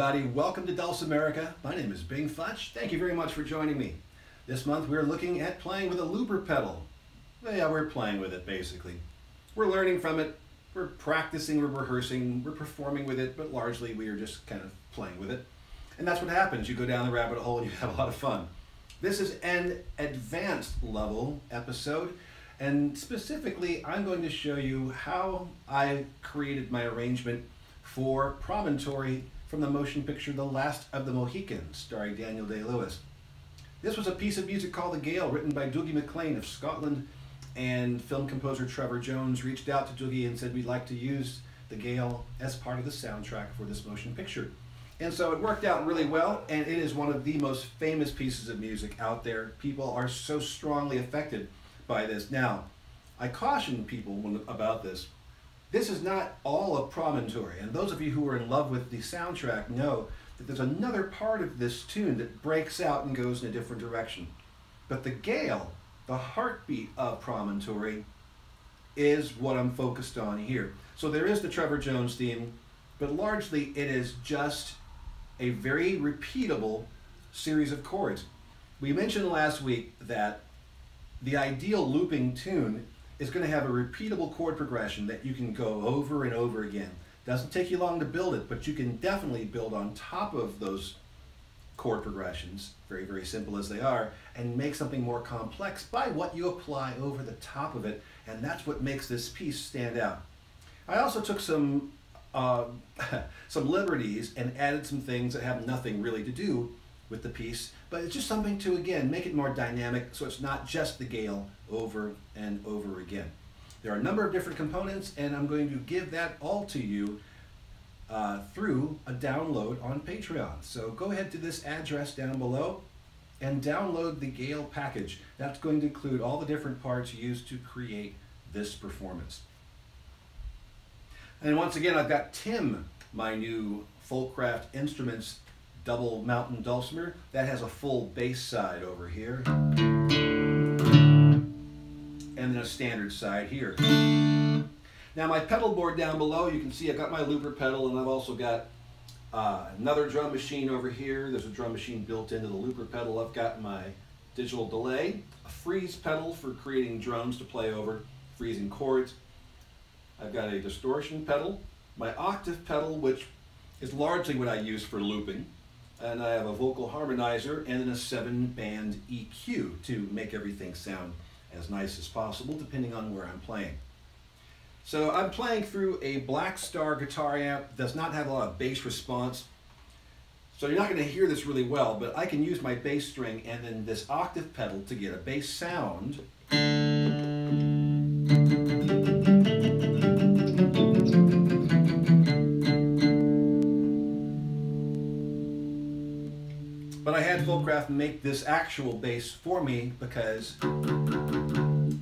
everybody. Welcome to Dulcimerica. My name is Bing Futch. Thank you very much for joining me. This month we're looking at playing with a looper pedal. Yeah, we're playing with it basically. We're learning from it. We're practicing, we're rehearsing, we're performing with it, but largely we are just kind of playing with it. And that's what happens. You go down the rabbit hole and you have a lot of fun. This is an advanced level episode. And specifically, I'm going to show you how I created my arrangement for Promontory from the motion picture The Last of the Mohicans, starring Daniel Day-Lewis. This was a piece of music called The Gale, written by Dougie MacLean of Scotland, and film composer Trevor Jones reached out to Dougie and said, we'd like to use The Gale as part of the soundtrack for this motion picture. And so it worked out really well, and it is one of the most famous pieces of music out there. People are so strongly affected by this. Now, I caution people about this. This is not all of Promontory, and those of you who are in love with the soundtrack know that there's another part of this tune that breaks out and goes in a different direction. But the gale, the heartbeat of Promontory, is what I'm focused on here. So there is the Trevor Jones theme, but largely it is just a very repeatable series of chords. We mentioned last week that the ideal looping tune is going to have a repeatable chord progression that you can go over and over again. Doesn't take you long to build it, but you can definitely build on top of those chord progressions, very, very simple as they are, and make something more complex by what you apply over the top of it, and that's what makes this piece stand out. I also took some uh, some liberties and added some things that have nothing really to do with the piece, but it's just something to, again, make it more dynamic so it's not just the gale over and over again. There are a number of different components, and I'm going to give that all to you uh, through a download on Patreon. So go ahead to this address down below and download the Gale package. That's going to include all the different parts used to create this performance. And once again, I've got Tim, my new Folkcraft Instruments double mountain dulcimer. That has a full bass side over here. And then a standard side here. Now my pedal board down below, you can see I've got my looper pedal and I've also got uh, another drum machine over here. There's a drum machine built into the looper pedal. I've got my digital delay, a freeze pedal for creating drums to play over, freezing chords. I've got a distortion pedal, my octave pedal, which is largely what I use for looping and I have a vocal harmonizer and then a seven band EQ to make everything sound as nice as possible depending on where I'm playing. So I'm playing through a Blackstar guitar amp, does not have a lot of bass response. So you're not going to hear this really well, but I can use my bass string and then this octave pedal to get a bass sound. Folkcraft make this actual bass for me because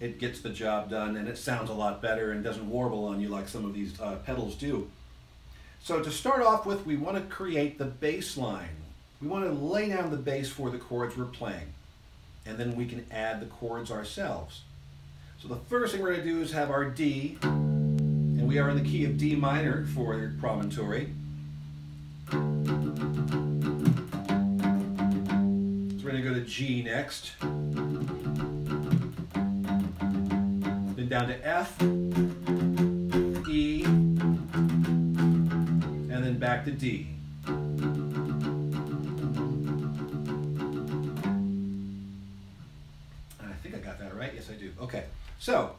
it gets the job done and it sounds a lot better and doesn't warble on you like some of these uh, pedals do. So to start off with, we want to create the bass line. We want to lay down the bass for the chords we're playing. And then we can add the chords ourselves. So the first thing we're going to do is have our D, and we are in the key of D minor for promontory. Going to go to G next. Then down to F, E, and then back to D. I think I got that right. Yes, I do. Okay. So,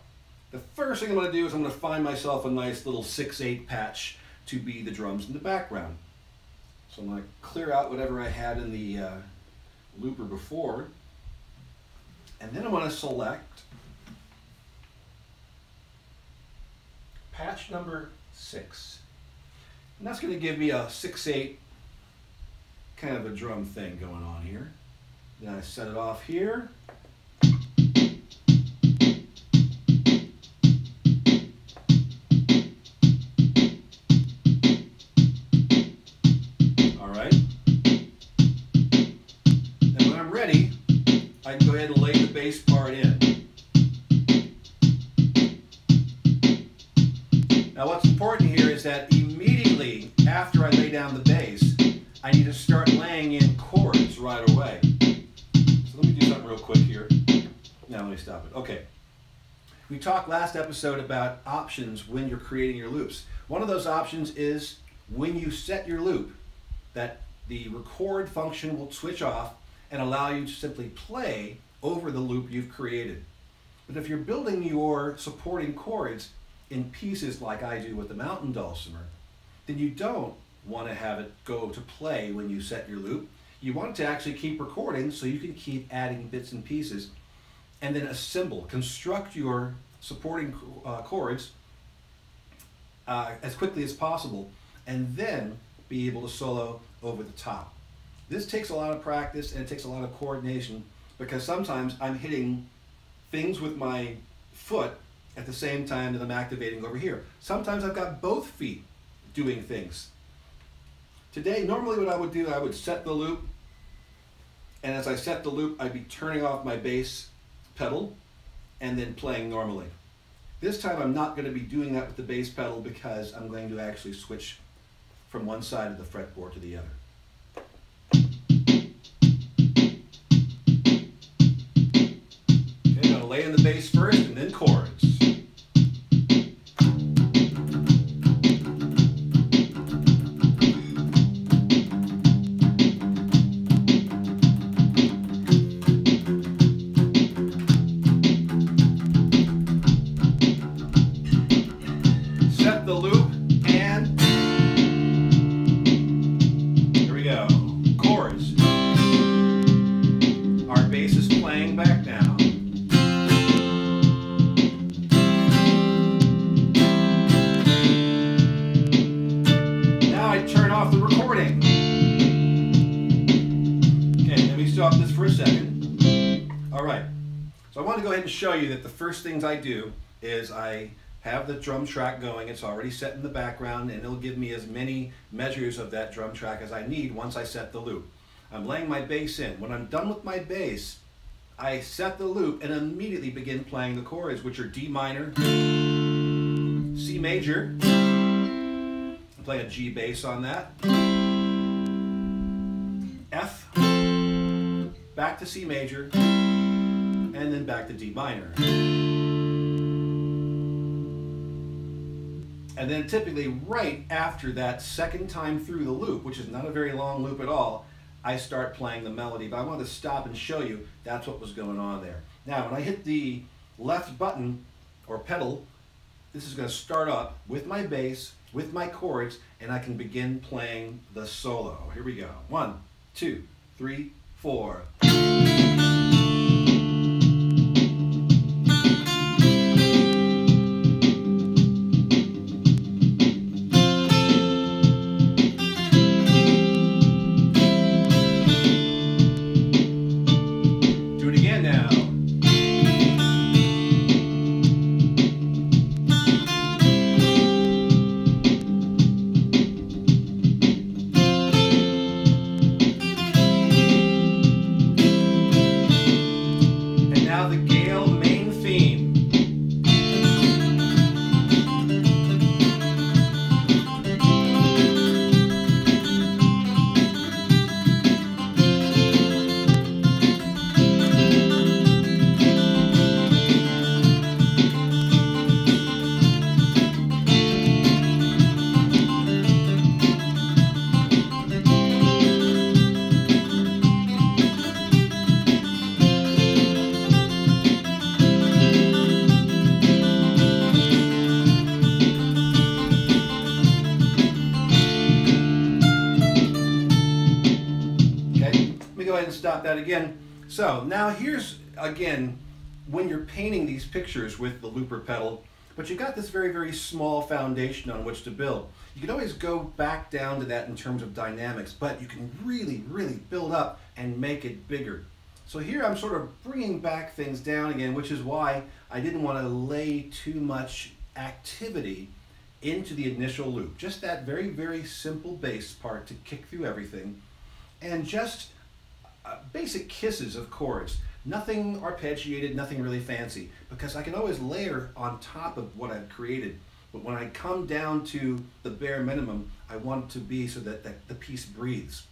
the first thing I'm going to do is I'm going to find myself a nice little 6-8 patch to be the drums in the background. So I'm going to clear out whatever I had in the uh, looper before. And then I want to select patch number six. And that's going to give me a 6-8 kind of a drum thing going on here. Then I set it off here. Right away. So let me do something real quick here. Now let me stop it. Okay. We talked last episode about options when you're creating your loops. One of those options is when you set your loop, that the record function will switch off and allow you to simply play over the loop you've created. But if you're building your supporting chords in pieces like I do with the mountain dulcimer, then you don't want to have it go to play when you set your loop. You want to actually keep recording so you can keep adding bits and pieces and then assemble, construct your supporting uh, chords uh, as quickly as possible and then be able to solo over the top. This takes a lot of practice and it takes a lot of coordination because sometimes I'm hitting things with my foot at the same time that I'm activating over here. Sometimes I've got both feet doing things. Today, normally what I would do, I would set the loop, and as I set the loop, I'd be turning off my bass pedal and then playing normally. This time I'm not going to be doing that with the bass pedal because I'm going to actually switch from one side of the fretboard to the other. Okay, I'm going to lay in the bass first and then chords. And show you that the first things I do is I have the drum track going. It's already set in the background and it'll give me as many measures of that drum track as I need once I set the loop. I'm laying my bass in. When I'm done with my bass, I set the loop and immediately begin playing the chords, which are D minor, C major, play a G bass on that, F, back to C major, and then back to D minor. And then typically right after that second time through the loop, which is not a very long loop at all, I start playing the melody. But I want to stop and show you that's what was going on there. Now when I hit the left button or pedal, this is going to start up with my bass, with my chords, and I can begin playing the solo. Here we go. One, two, three, four. Stop that again. So now here's, again, when you're painting these pictures with the looper pedal, but you've got this very, very small foundation on which to build. You can always go back down to that in terms of dynamics, but you can really, really build up and make it bigger. So here I'm sort of bringing back things down again, which is why I didn't want to lay too much activity into the initial loop. Just that very, very simple bass part to kick through everything and just uh, basic kisses of chords. Nothing arpeggiated, nothing really fancy, because I can always layer on top of what I've created. But when I come down to the bare minimum, I want it to be so that, that the piece breathes.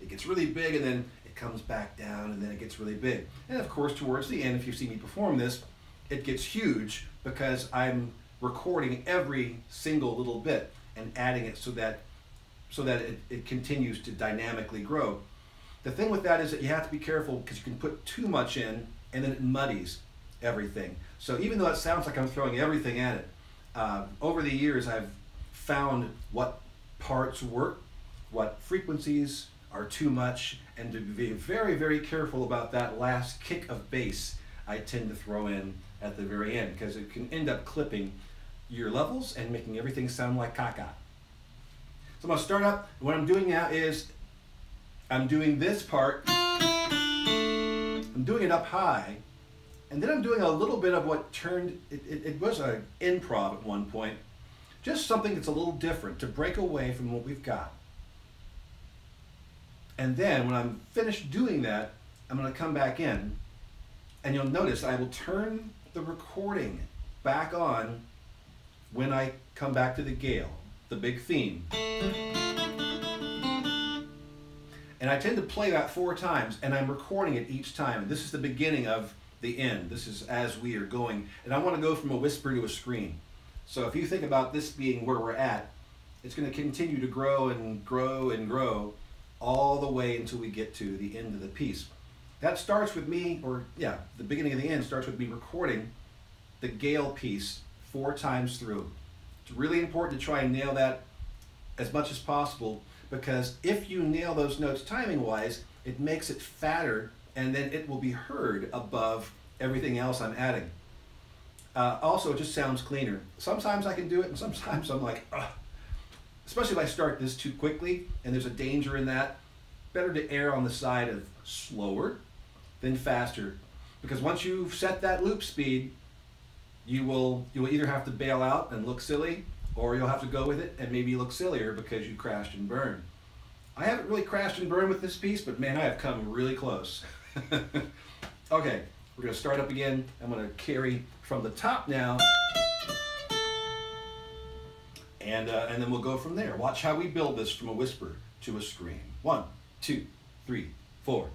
It gets really big and then it comes back down and then it gets really big. And of course, towards the end, if you see me perform this, it gets huge because I'm recording every single little bit and adding it so that so that it, it continues to dynamically grow. The thing with that is that you have to be careful because you can put too much in and then it muddies everything. So even though it sounds like I'm throwing everything at it, uh, over the years I've found what parts work, what frequencies are too much, and to be very, very careful about that last kick of bass I tend to throw in at the very end because it can end up clipping your levels and making everything sound like caca. So I'm to start up. What I'm doing now is I'm doing this part. I'm doing it up high. And then I'm doing a little bit of what turned, it, it, it was an improv at one point. Just something that's a little different to break away from what we've got. And then when I'm finished doing that, I'm going to come back in and you'll notice I will turn the recording back on when I come back to the Gale, the big theme. And I tend to play that four times, and I'm recording it each time. This is the beginning of the end. This is as we are going. And I want to go from a whisper to a scream. So if you think about this being where we're at, it's going to continue to grow and grow and grow all the way until we get to the end of the piece. That starts with me, or yeah, the beginning of the end starts with me recording the Gale piece four times through. It's really important to try and nail that as much as possible because if you nail those notes timing wise, it makes it fatter and then it will be heard above everything else I'm adding. Uh, also, it just sounds cleaner. Sometimes I can do it, and sometimes I'm like, Ugh. especially if I start this too quickly, and there's a danger in that. Better to err on the side of slower than faster, because once you've set that loop speed, you will you will either have to bail out and look silly, or you'll have to go with it and maybe look sillier because you crashed and burned. I haven't really crashed and burned with this piece, but man, I have come really close. okay, we're to start up again. I'm to carry from the top now. And, uh, and then we'll go from there. Watch how we build this from a whisper to a scream. One, two, three, four.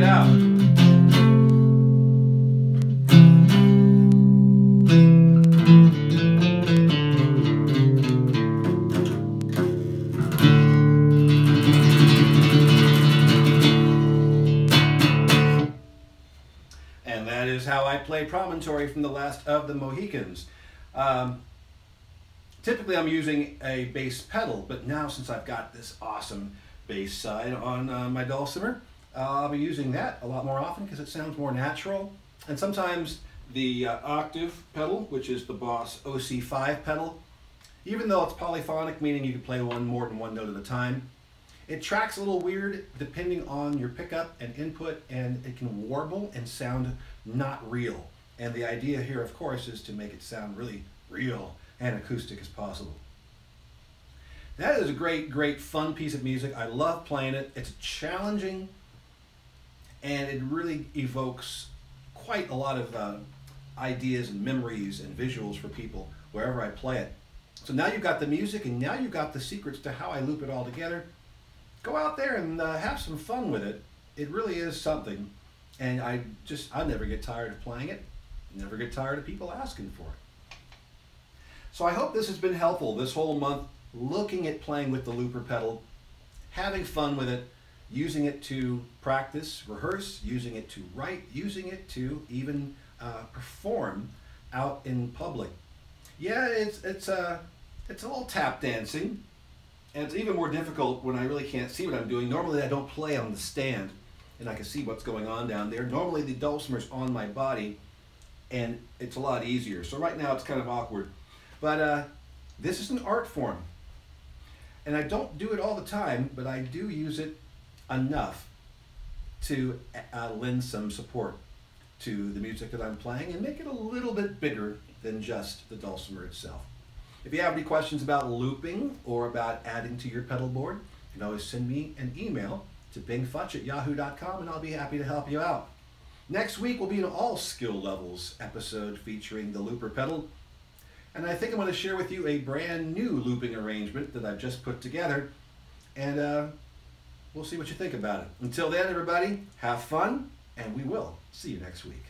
Out. And that is how I play Promontory from the Last of the Mohicans. Um, typically I'm using a bass pedal, but now since I've got this awesome bass side on uh, my dulcimer, I'll be using that a lot more often because it sounds more natural. And sometimes the uh, octave pedal, which is the Boss OC5 pedal, even though it's polyphonic, meaning you can play one more than one note at a time, it tracks a little weird depending on your pickup and input, and it can warble and sound not real. And the idea here, of course, is to make it sound really real and acoustic as possible. That is a great, great fun piece of music. I love playing it. It's challenging and it really evokes quite a lot of uh, ideas and memories and visuals for people wherever I play it. So now you've got the music and now you've got the secrets to how I loop it all together. Go out there and uh, have some fun with it. It really is something. And I just, I never get tired of playing it. Never get tired of people asking for it. So I hope this has been helpful this whole month, looking at playing with the looper pedal, having fun with it, using it to practice, rehearse, using it to write, using it to even uh, perform out in public. Yeah, it's it's uh, it's a little tap dancing, and it's even more difficult when I really can't see what I'm doing. Normally, I don't play on the stand, and I can see what's going on down there. Normally, the dulcimer's on my body, and it's a lot easier. So right now, it's kind of awkward, but uh, this is an art form, and I don't do it all the time, but I do use it enough to uh, lend some support to the music that I'm playing and make it a little bit bigger than just the dulcimer itself. If you have any questions about looping or about adding to your pedal board, you can always send me an email to bingfutch at yahoo.com and I'll be happy to help you out. Next week will be an all skill levels episode featuring the looper pedal. And I think I'm going to share with you a brand new looping arrangement that I've just put together. And uh, we'll see what you think about it. Until then, everybody, have fun, and we will see you next week.